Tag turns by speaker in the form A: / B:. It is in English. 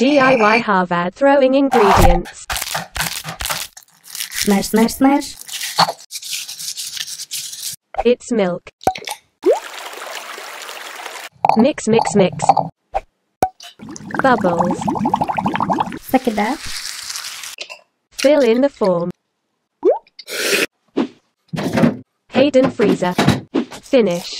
A: DIY Garvad throwing ingredients.
B: Smash, smash, smash.
A: It's milk. Mix, mix, mix. Bubbles.
B: Second it up.
A: Fill in the form. Hayden Freezer. Finish.